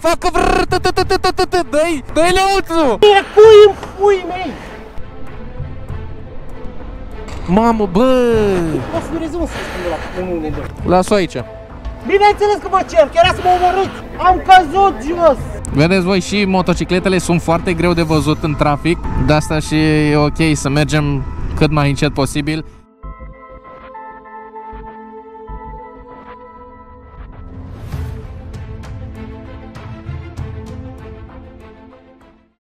să facă Dă-i, dă-i leuțu! E cui în pui mei! Mamă, bă! O să Dumnezeu să spun la unul de. Las-o aici. Bineînțeles că vă cer, chiar să mă omorâți! Am căzut jos! Vedeți voi, și motocicletele sunt foarte greu de văzut în trafic. De asta și e ok să mergem cât mai încet posibil.